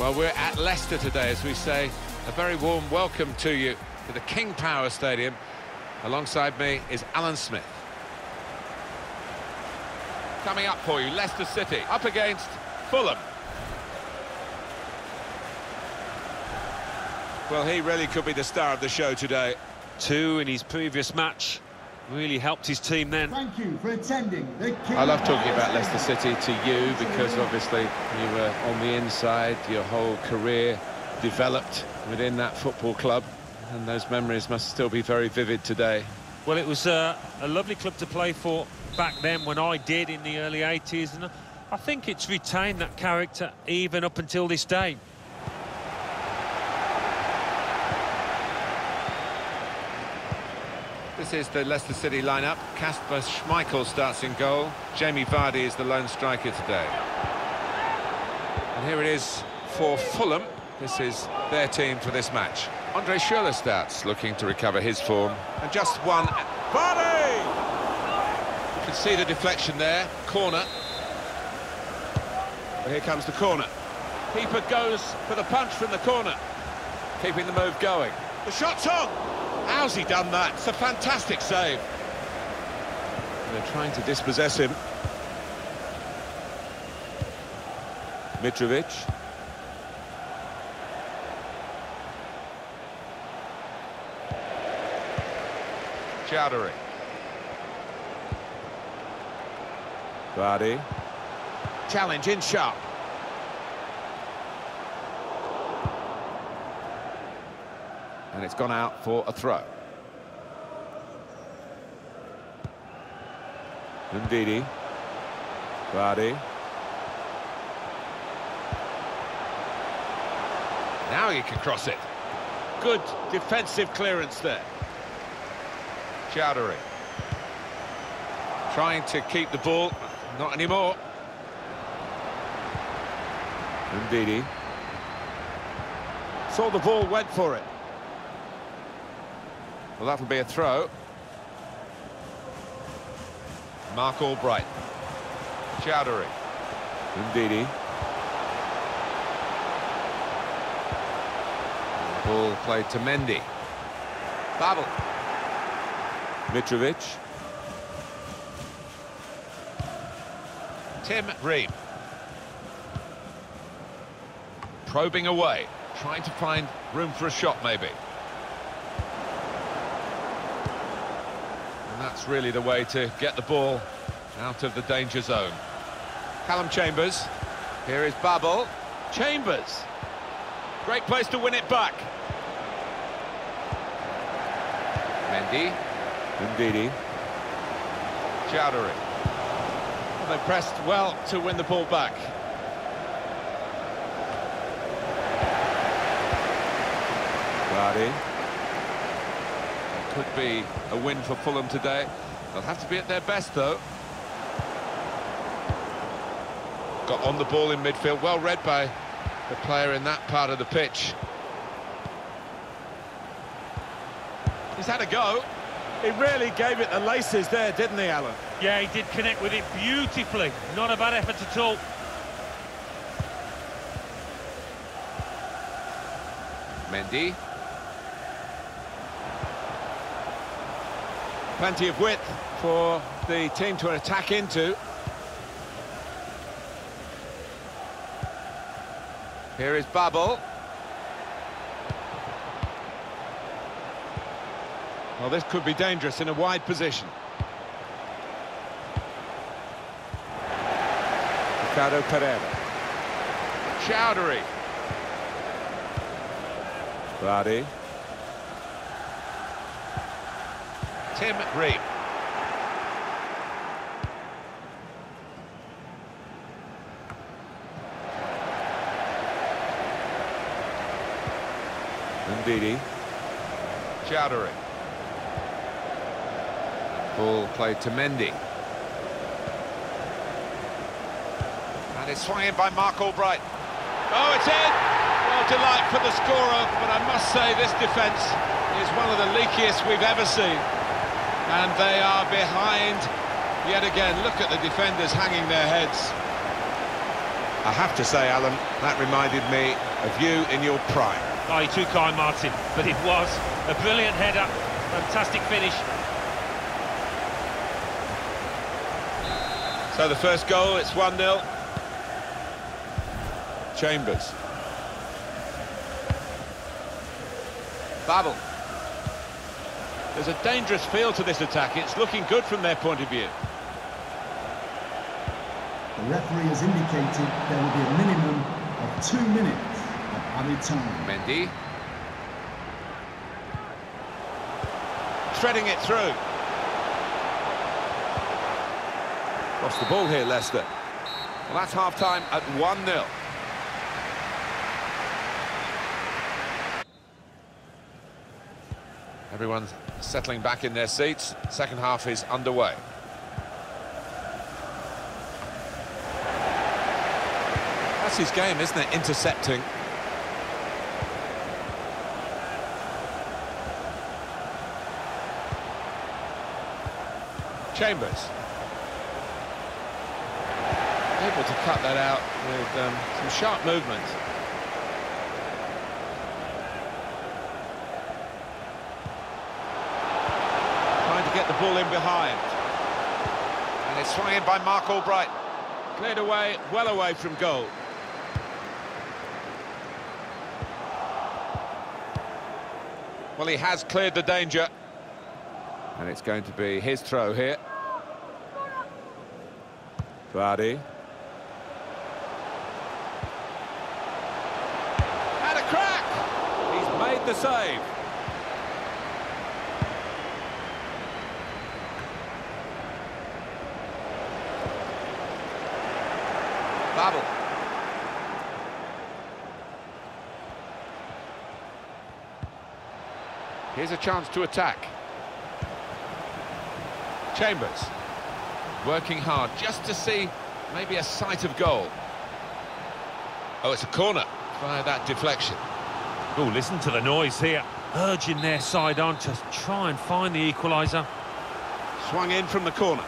Well, we're at Leicester today, as we say. A very warm welcome to you to the King Power Stadium. Alongside me is Alan Smith. Coming up for you, Leicester City, up against Fulham. Well, he really could be the star of the show today. Two in his previous match. Really helped his team then. Thank you for attending the King I love talking about Leicester City to you because obviously you were on the inside, your whole career developed within that football club and those memories must still be very vivid today. Well, it was uh, a lovely club to play for back then when I did in the early 80s, and I think it's retained that character even up until this day. This is the Leicester City lineup. Kasper Schmeichel starts in goal. Jamie Vardy is the lone striker today. And here it is for Fulham. This is their team for this match. Andre Schürrle starts, looking to recover his form. And just one... Vardy! You can see the deflection there. Corner. But here comes the corner. Keeper goes for the punch from the corner. Keeping the move going. The shot's on! How's he done that? It's a fantastic save. They're trying to dispossess him. Mitrovic. Choudhury. Vardy. Challenge in sharp. And it's gone out for a throw. Ndidi. Vardy. Now you can cross it. Good defensive clearance there. Choudhury. Trying to keep the ball. Not anymore. Ndidi. Saw the ball, went for it. Well, that'll be a throw. Marc Albrighton. Choudhury. Ndidi. Ball played to Mendy. Babel. Mitrovic. Tim Ream. Probing away, trying to find room for a shot maybe. And that's really the way to get the ball out of the danger zone. Calum Chambers. Here is Babel. Chambers. Great place to win it back. Mendy. Ndidi. Choudhury. Well, they pressed well to win the ball back. Vardy. Could be a win for Fulham today. They'll have to be at their best, though. Got on the ball in midfield, well read by the player in that part of the pitch. He's had a go. He really gave it the laces there, didn't he, Alan? Yeah, he did connect with it beautifully. Not a bad effort at all. Mendy. Plenty of width for the team to attack into. Here is Babel. Well, this could be dangerous in a wide position. Ricardo Pereira. Choudhury. Vardy. Tim Ream. Ndidi. Choudhury. Ball played to Mendy. And it's swung in by Marc Albrighton. Oh, it's in! Well, delight for the scorer, but I must say this defence is one of the leakiest we've ever seen. And they are behind yet again. Look at the defenders hanging their heads. I have to say, Alan, that reminded me of you in your prime. Oh, you're too kind, Martin, but it was a brilliant header, fantastic finish. So the first goal, it's 1-0. Chambers. Babel. There's a dangerous feel to this attack. It's looking good from their point of view. The referee has indicated there will be a minimum of two minutes of added time. Mendy. Threading it through. Lost the ball here, Leicester. Well, that's half-time at 1-0. Everyone's settling back in their seats. Second half is underway. That's his game, isn't it? Intercepting. Chambers. Able to cut that out with um, some sharp movement. Trying to get the ball in behind. And it's swung in by Marc Albrighton. Cleared away, well away from goal. Well, he has cleared the danger. And it's going to be his throw here. Vardy. And a crack! He's made the save. Babel. Here's a chance to attack. Chambers. Working hard just to see maybe a sight of goal. Oh, it's a corner via that deflection. Oh, listen to the noise here. Urging their side on to try and find the equaliser. Swung in from the corner.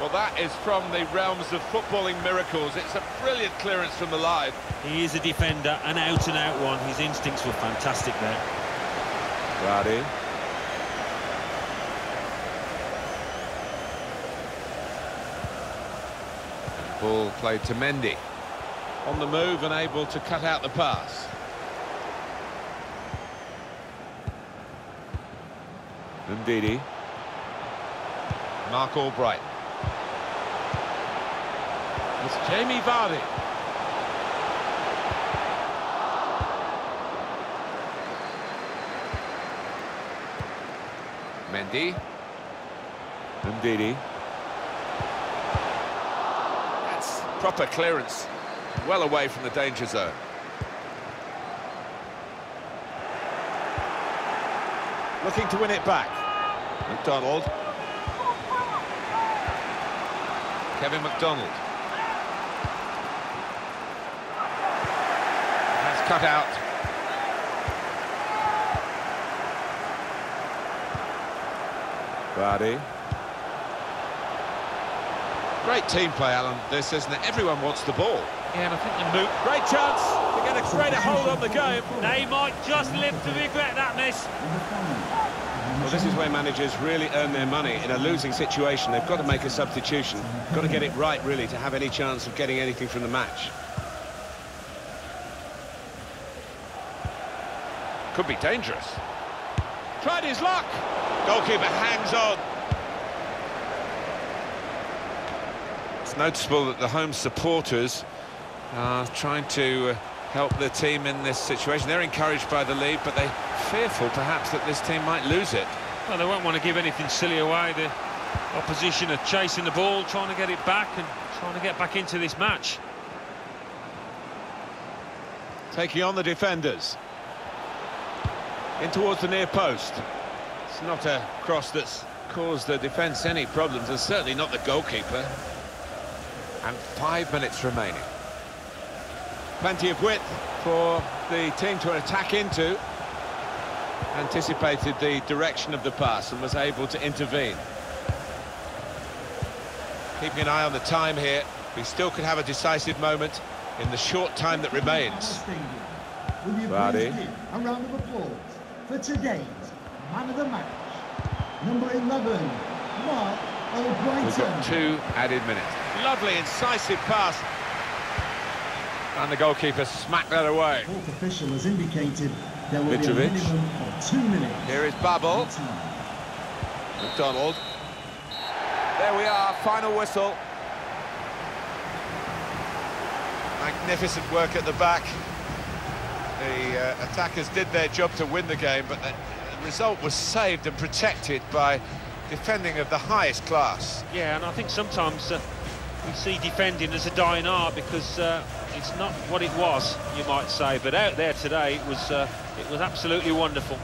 Well, that is from the realms of footballing miracles. It's a brilliant clearance from the line. He is a defender, an out-and-out one. His instincts were fantastic there. Vardy. Ball played to Mendy. On the move and able to cut out the pass. Ndidi. Marc Albrighton. It's Jamie Vardy. Mendy. Ndidi. That's proper clearance. Well away from the danger zone. Looking to win it back. McDonald. Kevin McDonald. That's cut out. Vardy. Great team play, Alan. This isn't it? Everyone wants the ball. Yeah, and I think the move... Great chance to get a greater hold on the game. They might just live to regret that miss. Well, this is where managers really earn their money. In a losing situation, they've got to make a substitution. Got to get it right, really, to have any chance of getting anything from the match. Could be dangerous. Tried his luck. Goalkeeper hangs on. It's noticeable that the home supporters are trying to uh, help the team in this situation. They're encouraged by the lead, but they're fearful, perhaps, that this team might lose it. Well, they won't want to give anything silly away. The opposition are chasing the ball, trying to get it back and trying to get back into this match. Taking on the defenders. In towards the near post. It's not a cross that's caused the defence any problems, and certainly not the goalkeeper. And five minutes remaining. Plenty of width for the team to attack into. Anticipated the direction of the pass and was able to intervene. Keeping an eye on the time here. We still could have a decisive moment in the short time that remains. Will you Vardy. a round of applause for today's man of the match, number 11, Mark We've Albrighton. got two added minutes. Lovely, incisive pass. And the goalkeeper smacked that away. The Fourth official has indicated there will be a minimum of two minutes. Here is Babel. McDonald. There we are, final whistle. Magnificent work at the back. The uh, attackers did their job to win the game, but the, result was saved and protected by defending of the highest class. Yeah, and I think sometimes uh, we see defending as a dying art because uh, it's not what it was, you might say. But out there today, it was uh, it was absolutely wonderful.